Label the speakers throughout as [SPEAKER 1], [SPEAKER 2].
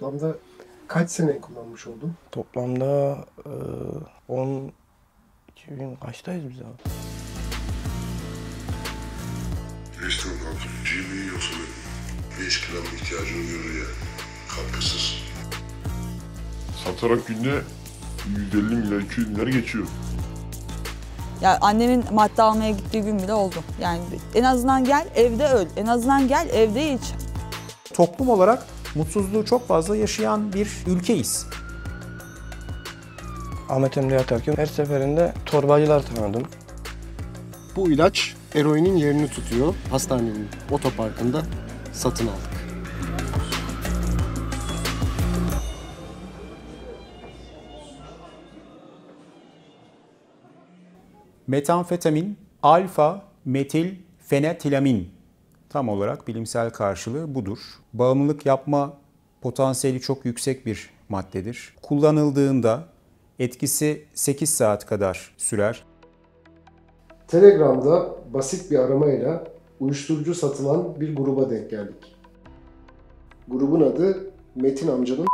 [SPEAKER 1] Toplamda kaç sene kullanmış oldun?
[SPEAKER 2] Toplamda e, 10 2000 kaçtayız biz abi?
[SPEAKER 3] G mi yoksa ne? 5 gram ihtiyacını görür ya. Katkısız. Satarak günde 150 milyar 200 milyar geçiyor.
[SPEAKER 4] Ya annemin madde almaya gittiği gün bile oldu. Yani en azından gel evde öl. En azından gel evde iç.
[SPEAKER 5] toplum olarak mutsuzluğu çok fazla yaşayan bir ülkeyiz.
[SPEAKER 2] Ahmet Emre yatarken her seferinde torbacılar tanıdım.
[SPEAKER 6] Bu ilaç eroinin yerini tutuyor. Hastanenin otoparkında satın aldık.
[SPEAKER 5] Metamfetamin, alfa metil fenetilamin tam olarak bilimsel karşılığı budur. Bağımlılık yapma potansiyeli çok yüksek bir maddedir. Kullanıldığında etkisi 8 saat kadar sürer.
[SPEAKER 1] Telegram'da basit bir aramayla uyuşturucu satılan bir gruba denk geldik. Grubun adı Metin amcanın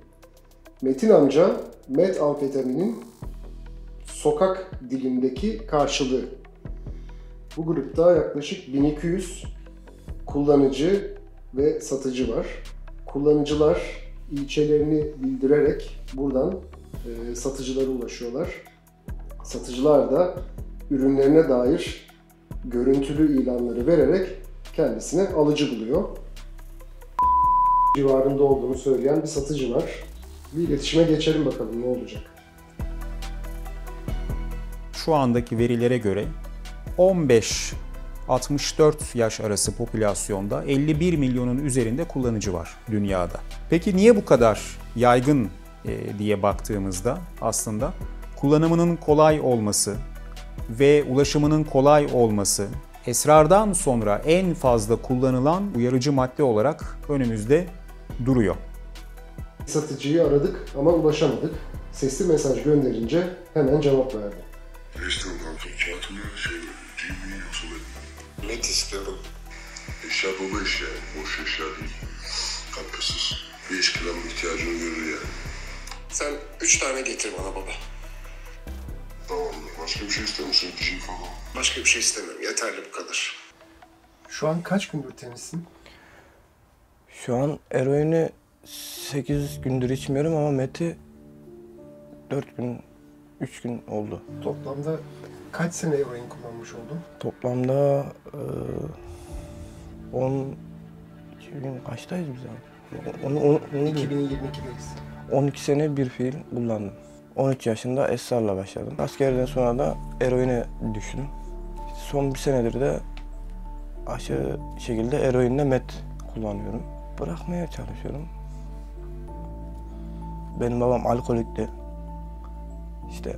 [SPEAKER 1] Metin amca metamfetaminin sokak dilindeki karşılığı. Bu grupta yaklaşık 1200 kullanıcı ve satıcı var. Kullanıcılar ilçelerini bildirerek buradan e, satıcılara ulaşıyorlar. Satıcılar da ürünlerine dair görüntülü ilanları vererek kendisine alıcı buluyor. Civarında olduğunu söyleyen bir satıcı var. Bir iletişime geçelim bakalım ne olacak.
[SPEAKER 5] Şu andaki verilere göre 15-64 yaş arası popülasyonda 51 milyonun üzerinde kullanıcı var dünyada. Peki niye bu kadar yaygın e, diye baktığımızda aslında kullanımının kolay olması ve ulaşımının kolay olması esrardan sonra en fazla kullanılan uyarıcı madde olarak önümüzde duruyor.
[SPEAKER 1] Satıcıyı aradık ama ulaşamadık. Sesli mesaj gönderince hemen cevap verdi.
[SPEAKER 3] Ne istiyorsun kanka? Kağıt mı şey? G mi yoksa ne? Net istiyorum. Eşya dolu eşya. Boş eşya değil. Katkısız. 5 gram ihtiyacını görür yani.
[SPEAKER 6] Sen 3 tane getir bana baba.
[SPEAKER 3] Tamamdır. Başka bir şey istiyor musun? G falan.
[SPEAKER 6] Başka bir şey istemiyorum. Yeterli bu kadar.
[SPEAKER 1] Şu an kaç gündür temizsin?
[SPEAKER 2] Şu an eroini 8 gündür içmiyorum ama meti 4 gün 3 gün oldu.
[SPEAKER 1] Toplamda kaç sene eroin kullanmış oldun?
[SPEAKER 2] Toplamda e, 10 2000 kaçtayız biz abi? Onu, onu, onu,
[SPEAKER 1] 2022'deyiz.
[SPEAKER 2] 12 sene bir fiil kullandım. 13 yaşında esrarla başladım. Askerden sonra da eroine düştüm. Son bir senedir de aşırı şekilde eroinle met kullanıyorum. Bırakmaya çalışıyorum. Benim babam alkolikti. İşte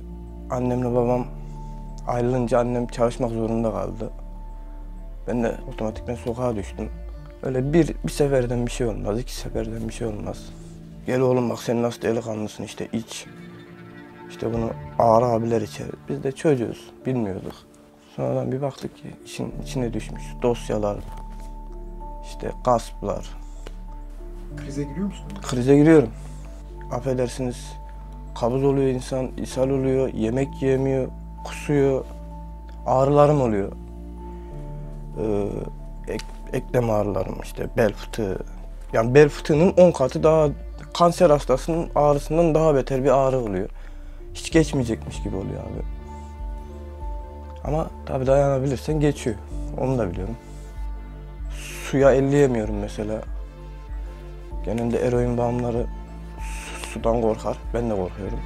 [SPEAKER 2] annemle babam ayrılınca annem çalışmak zorunda kaldı. Ben de otomatikten sokağa düştüm. Öyle bir, bir seferden bir şey olmaz, iki seferden bir şey olmaz. Gel oğlum bak sen nasıl delikanlısın işte iç. İşte bunu ağır abiler içer. Biz de çocuğuz, bilmiyorduk. Sonradan bir baktık ki işin içine düşmüş. Dosyalar, işte gasplar.
[SPEAKER 1] Krize giriyor musun?
[SPEAKER 2] Krize giriyorum. Affedersiniz, kabız oluyor insan, ishal oluyor, yemek yiyemiyor, kusuyor, ağrılarım oluyor. Ee, ek- eklem ağrılarım işte, bel fıtığı. Yani bel fıtığının 10 katı daha kanser hastasının ağrısından daha beter bir ağrı oluyor. Hiç geçmeyecekmiş gibi oluyor abi. Ama tabii dayanabilirsen geçiyor. Onu da biliyorum. Suya elleyemiyorum mesela. Genelde eroin bağımlıları su- sudan korkar. Ben de korkuyorum.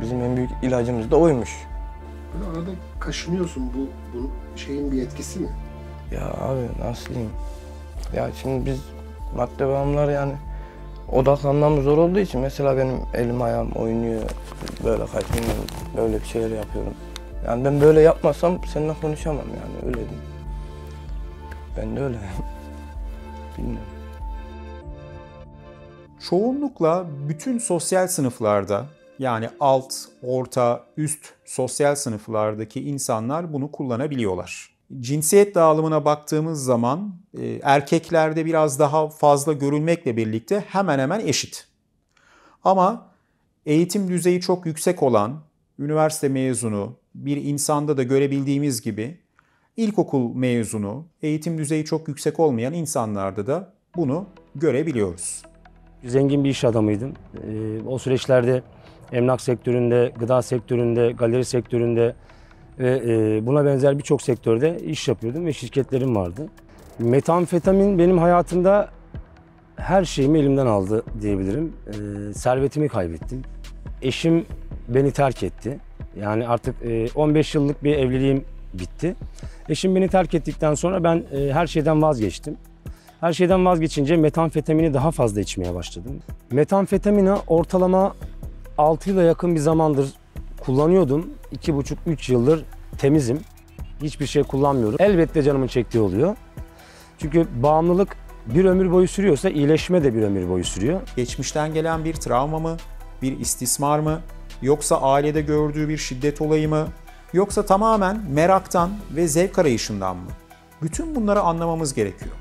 [SPEAKER 2] Bizim en büyük ilacımız da oymuş.
[SPEAKER 1] Böyle arada kaşınıyorsun. Bu, bu şeyin bir etkisi mi?
[SPEAKER 2] Ya abi nasıl diyeyim? Ya şimdi biz madde bağımlıları yani odaklanmamız zor olduğu için mesela benim elim ayağım oynuyor. Böyle kaçmıyorum, böyle bir şeyler yapıyorum. Yani ben böyle yapmasam seninle konuşamam yani öyle diyeyim. Ben de öyle. Bilmiyorum.
[SPEAKER 5] Çoğunlukla bütün sosyal sınıflarda yani alt, orta, üst sosyal sınıflardaki insanlar bunu kullanabiliyorlar. Cinsiyet dağılımına baktığımız zaman e, erkeklerde biraz daha fazla görülmekle birlikte hemen hemen eşit. Ama eğitim düzeyi çok yüksek olan, üniversite mezunu bir insanda da görebildiğimiz gibi ilkokul mezunu, eğitim düzeyi çok yüksek olmayan insanlarda da bunu görebiliyoruz.
[SPEAKER 7] Zengin bir iş adamıydım. Ee, o süreçlerde emlak sektöründe, gıda sektöründe, galeri sektöründe ve e, buna benzer birçok sektörde iş yapıyordum ve şirketlerim vardı. Metamfetamin benim hayatımda her şeyimi elimden aldı diyebilirim. Ee, servetimi kaybettim. Eşim beni terk etti. Yani artık e, 15 yıllık bir evliliğim bitti. Eşim beni terk ettikten sonra ben e, her şeyden vazgeçtim. Her şeyden vazgeçince metamfetamini daha fazla içmeye başladım. Metamfetamini ortalama 6 yıla yakın bir zamandır kullanıyordum. 2,5-3 yıldır temizim. Hiçbir şey kullanmıyorum. Elbette canımın çektiği oluyor. Çünkü bağımlılık bir ömür boyu sürüyorsa iyileşme de bir ömür boyu sürüyor.
[SPEAKER 5] Geçmişten gelen bir travma mı, bir istismar mı, yoksa ailede gördüğü bir şiddet olayı mı, yoksa tamamen meraktan ve zevk arayışından mı? Bütün bunları anlamamız gerekiyor.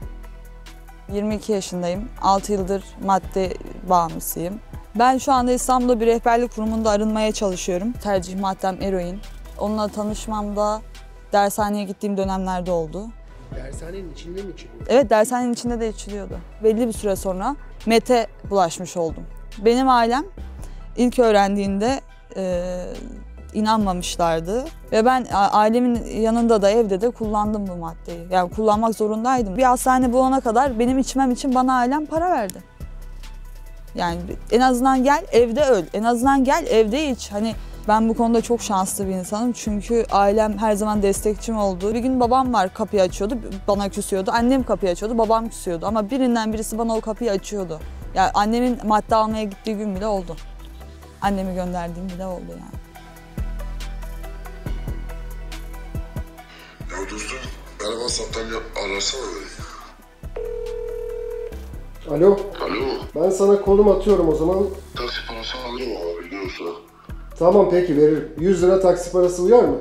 [SPEAKER 4] 22 yaşındayım. 6 yıldır madde bağımlısıyım. Ben şu anda İstanbul'da bir rehberlik kurumunda arınmaya çalışıyorum. Tercih maddem eroin. Onunla tanışmamda dershaneye gittiğim dönemlerde oldu.
[SPEAKER 1] Dershanenin içinde mi içiliyor?
[SPEAKER 4] Evet dershanenin içinde de içiliyordu. Belli bir süre sonra MET'e bulaşmış oldum. Benim ailem ilk öğrendiğinde e, inanmamışlardı. Ve ben ailemin yanında da evde de kullandım bu maddeyi. Yani kullanmak zorundaydım. Bir hastane bulana kadar benim içmem için bana ailem para verdi. Yani en azından gel evde öl. En azından gel evde iç. Hani ben bu konuda çok şanslı bir insanım. Çünkü ailem her zaman destekçim oldu. Bir gün babam var kapıyı açıyordu. Bana küsüyordu. Annem kapıyı açıyordu. Babam küsüyordu. Ama birinden birisi bana o kapıyı açıyordu. Yani annemin madde almaya gittiği gün bile oldu. Annemi gönderdiğim bile oldu yani.
[SPEAKER 3] Ya dostum bana WhatsApp'tan ya- arasana beni.
[SPEAKER 1] Alo,
[SPEAKER 3] Alo.
[SPEAKER 1] ben sana konum atıyorum o zaman.
[SPEAKER 3] Taksi parası alırım ama biliyorsa.
[SPEAKER 1] Tamam peki veririm. 100 lira taksi parası uyar mı?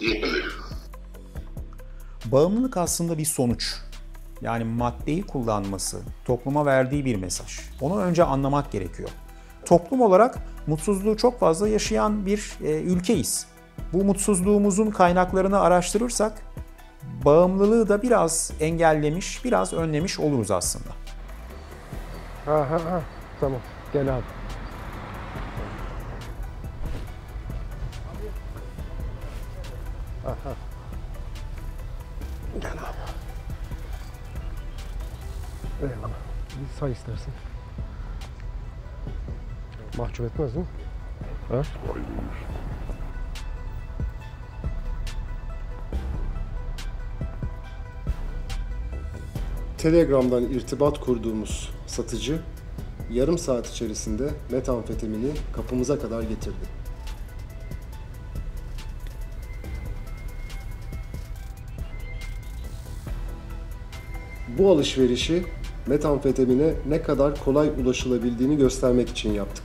[SPEAKER 3] Yetmedi.
[SPEAKER 5] Bağımlılık aslında bir sonuç. Yani maddeyi kullanması, topluma verdiği bir mesaj. Onu önce anlamak gerekiyor. Toplum olarak mutsuzluğu çok fazla yaşayan bir e, ülkeyiz. Bu mutsuzluğumuzun kaynaklarını araştırırsak bağımlılığı da biraz engellemiş, biraz önlemiş oluruz aslında.
[SPEAKER 6] Ha ha ha. Tamam. Gel abi. Aha. Gel abi. Eyvallah. Bir say istersen. Mahcup etmez değil mi? Ha?
[SPEAKER 1] Telegram'dan irtibat kurduğumuz satıcı yarım saat içerisinde metamfetamini kapımıza kadar getirdi. Bu alışverişi metamfetamine ne kadar kolay ulaşılabildiğini göstermek için yaptık.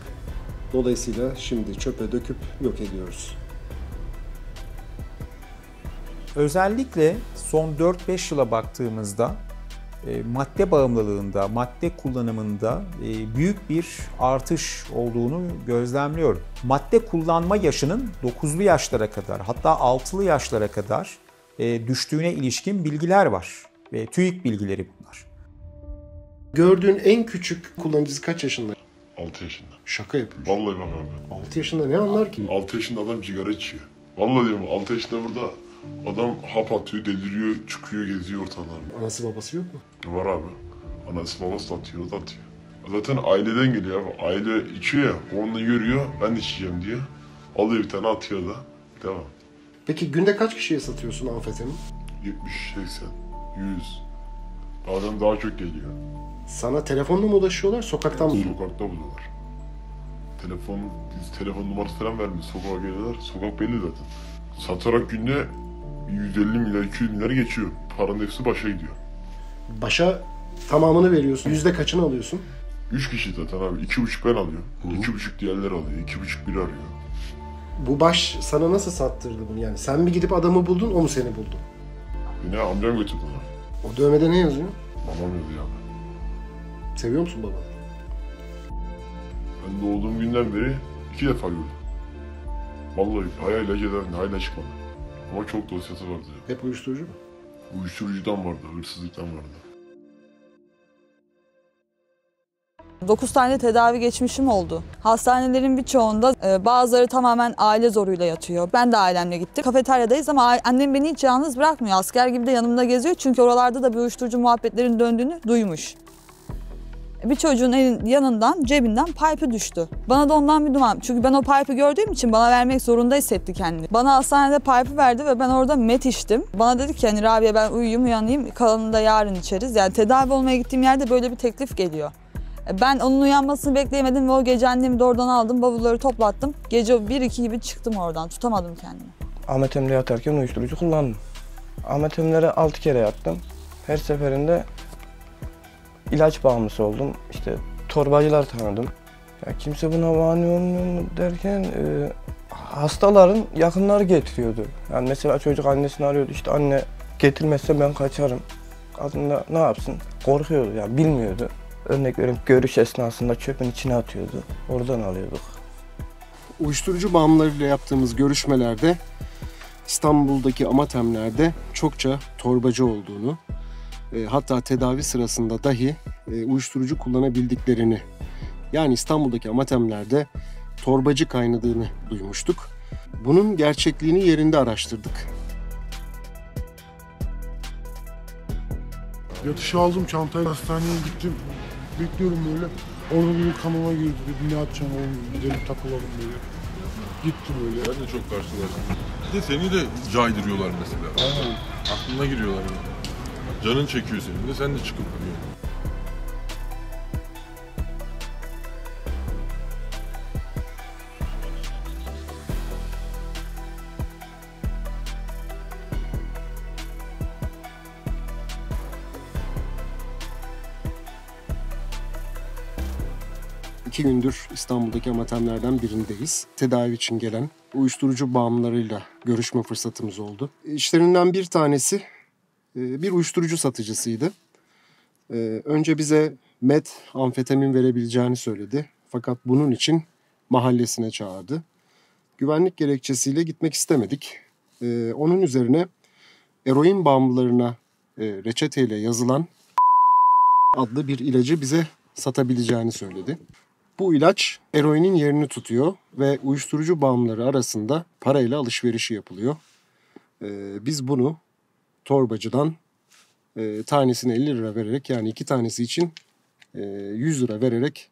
[SPEAKER 1] Dolayısıyla şimdi çöpe döküp yok ediyoruz.
[SPEAKER 5] Özellikle son 4-5 yıla baktığımızda madde bağımlılığında, madde kullanımında e, büyük bir artış olduğunu gözlemliyorum. Madde kullanma yaşının 9'lu yaşlara kadar hatta 6'lı yaşlara kadar e, düştüğüne ilişkin bilgiler var. Ve TÜİK bilgileri bunlar.
[SPEAKER 1] Gördüğün en küçük kullanıcısı kaç yaşında?
[SPEAKER 3] 6 yaşında.
[SPEAKER 1] Şaka yapıyor.
[SPEAKER 3] Vallahi bak abi.
[SPEAKER 1] 6 yaşında ne anlar ki?
[SPEAKER 3] 6 yaşında adam sigara içiyor. Vallahi diyorum 6 yaşında burada adam hap atıyor, deliriyor, çıkıyor, geziyor ortalarda.
[SPEAKER 1] Anası babası yok mu?
[SPEAKER 3] Var abi. Anası babası da atıyor, o da atıyor. Zaten aileden geliyor abi. Aile içiyor ya, onu görüyor, ben içeceğim diye. Alıyor bir tane atıyor da. Devam.
[SPEAKER 1] Peki günde kaç kişiye satıyorsun amfetamin?
[SPEAKER 3] 70, 80, 100. Bazen daha çok geliyor.
[SPEAKER 1] Sana telefonla mı ulaşıyorlar, sokaktan mı?
[SPEAKER 3] Sokakta buluyorlar. Telefon, telefon numarası falan vermiyor. Sokağa geliyorlar. Sokak belli zaten. Satarak günde 150 milyar, 200 milyar geçiyor. Paranın hepsi başa gidiyor.
[SPEAKER 1] Başa tamamını veriyorsun. Yüzde kaçını alıyorsun?
[SPEAKER 3] Üç kişi zaten abi. iki buçuk ben alıyorum. İki buçuk diğerleri alıyor. iki buçuk biri arıyor.
[SPEAKER 1] Bu baş sana nasıl sattırdı bunu yani? Sen mi gidip adamı buldun, o mu seni buldu?
[SPEAKER 3] Yine amcam götürdü onu.
[SPEAKER 1] O dövmede ne yazıyor?
[SPEAKER 3] Babam dedi ya.
[SPEAKER 1] Seviyor musun babanı?
[SPEAKER 3] Ben doğduğum günden beri iki defa gördüm. Vallahi hayal gelen hala çıkmadı. Ama çok dosyası vardı.
[SPEAKER 1] Hep uyuşturucu mu?
[SPEAKER 3] Uyuşturucudan vardı, hırsızlıktan vardı.
[SPEAKER 4] 9 tane tedavi geçmişim oldu. Hastanelerin birçoğunda e, bazıları tamamen aile zoruyla yatıyor. Ben de ailemle gittim. Kafeteryadayız ama annem beni hiç yalnız bırakmıyor. Asker gibi de yanımda geziyor. Çünkü oralarda da bir uyuşturucu muhabbetlerin döndüğünü duymuş. Bir çocuğun elin, yanından cebinden pipe düştü. Bana da ondan bir duman. Çünkü ben o pipe'ı gördüğüm için bana vermek zorunda hissetti kendini. Bana hastanede pipe'ı verdi ve ben orada met içtim. Bana dedi ki hani Rabia ben uyuyayım uyanayım kalanını da yarın içeriz. Yani tedavi olmaya gittiğim yerde böyle bir teklif geliyor. E, Ben onun uyanmasını bekleyemedim ve o gece annemi de oradan aldım. Bavulları toplattım. Gece 1-2 gibi çıktım oradan. Tutamadım kendimi.
[SPEAKER 2] Ahmet Emre yatarken uyuşturucu kullandım. Ahmet Emre'ye 6 kere yattım. Her seferinde ilaç bağımlısı oldum. İşte torbacılar tanıdım. Ya kimse buna mani olmuyor mu derken e, hastaların yakınları getiriyordu. Yani mesela çocuk annesini arıyordu. İşte anne getirmezse ben kaçarım. Kadın da ne yapsın? Korkuyordu yani bilmiyordu. Örnek vereyim görüş esnasında çöpün içine atıyordu. Oradan alıyorduk.
[SPEAKER 1] Uyuşturucu bağımlılarıyla yaptığımız görüşmelerde İstanbul'daki amatemlerde çokça torbacı olduğunu, e, hatta tedavi sırasında dahi e, uyuşturucu kullanabildiklerini, yani İstanbul'daki amatemlerde torbacı kaynadığını duymuştuk. Bunun gerçekliğini yerinde araştırdık.
[SPEAKER 3] Yatışı aldım çantayı hastaneye gittim. Bekliyorum böyle. Orada bir kanıma girdi dedi ne yapacaksın oğlum gidelim takılalım böyle. Gittim öyle.
[SPEAKER 8] Ben de çok karşılaştım. Bir de seni de caydırıyorlar mesela.
[SPEAKER 3] Aynen.
[SPEAKER 8] Aklına giriyorlar yani. Canın çekiyor senin de sen de çıkıp gidiyorsun.
[SPEAKER 1] İki gündür İstanbul'daki amatemlerden birindeyiz. Tedavi için gelen uyuşturucu bağımlılarıyla görüşme fırsatımız oldu. İşlerinden bir tanesi bir uyuşturucu satıcısıydı. E, Önce bize met, amfetamin verebileceğini söyledi. Fakat bunun için mahallesine çağırdı. Güvenlik gerekçesiyle gitmek istemedik. E, Onun üzerine eroin bağımlılarına e, reçeteyle yazılan adlı bir ilacı bize satabileceğini söyledi. Bu ilaç eroinin yerini tutuyor ve uyuşturucu bağımlıları arasında parayla alışverişi yapılıyor. Ee, biz bunu torbacıdan e, tanesine 50 lira vererek yani iki tanesi için e, 100 lira vererek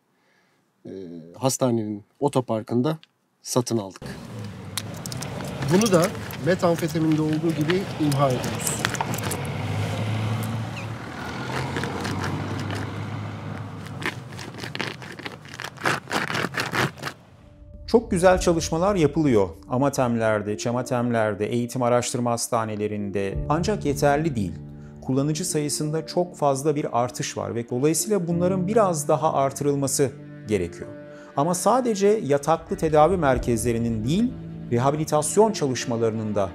[SPEAKER 1] e, hastanenin otoparkında satın aldık. Bunu da metamfetaminde olduğu gibi imha ediyoruz.
[SPEAKER 5] Çok güzel çalışmalar yapılıyor. Amatemlerde, çamatemlerde, eğitim araştırma hastanelerinde ancak yeterli değil. Kullanıcı sayısında çok fazla bir artış var ve dolayısıyla bunların biraz daha artırılması gerekiyor. Ama sadece yataklı tedavi merkezlerinin değil, rehabilitasyon çalışmalarının da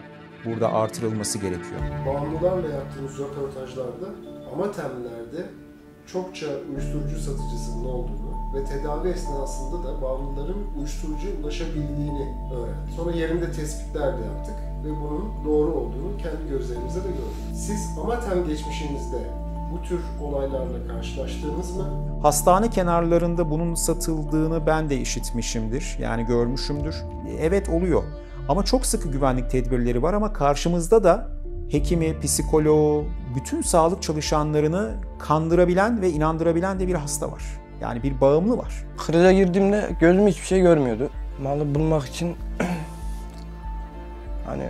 [SPEAKER 5] burada artırılması gerekiyor.
[SPEAKER 1] Bağımlılarla yaptığımız röportajlarda amatemlerde çokça uyuşturucu satıcısının olduğunu ve tedavi esnasında da bağımlıların uyuşturucuya ulaşabildiğini öğrendik. Sonra yerinde tespitler de yaptık ve bunun doğru olduğunu kendi gözlerimizle de gördük. Siz amatem geçmişinizde bu tür olaylarla karşılaştınız mı?
[SPEAKER 5] Hastane kenarlarında bunun satıldığını ben de işitmişimdir. Yani görmüşümdür. Evet oluyor. Ama çok sıkı güvenlik tedbirleri var ama karşımızda da hekimi, psikoloğu, bütün sağlık çalışanlarını kandırabilen ve inandırabilen de bir hasta var. Yani bir bağımlı var.
[SPEAKER 2] Krize girdiğimde gözüm hiçbir şey görmüyordu. Malı bulmak için hani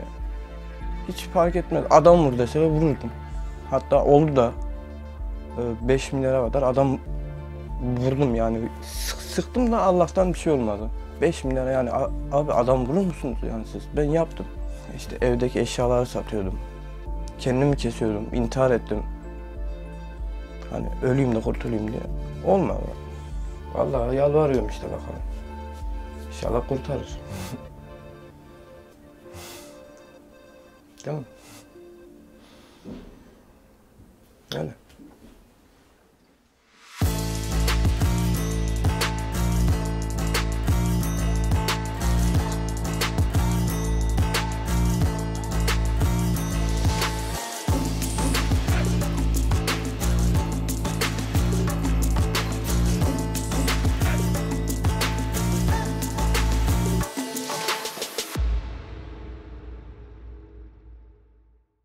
[SPEAKER 2] hiç fark etmez. Adam vur deseler vururdum. Hatta oldu da 5 milyara kadar adam vurdum yani. Sık, sıktım da Allah'tan bir şey olmadı. 5 milyara yani abi adam vurur musunuz yani siz? Ben yaptım. İşte evdeki eşyaları satıyordum. Kendimi kesiyordum, intihar ettim. Hani öleyim de kurtulayım diye. Olmadı. Vallahi yalvarıyorum işte bakalım. İnşallah kurtarır. Değil mi? Yani.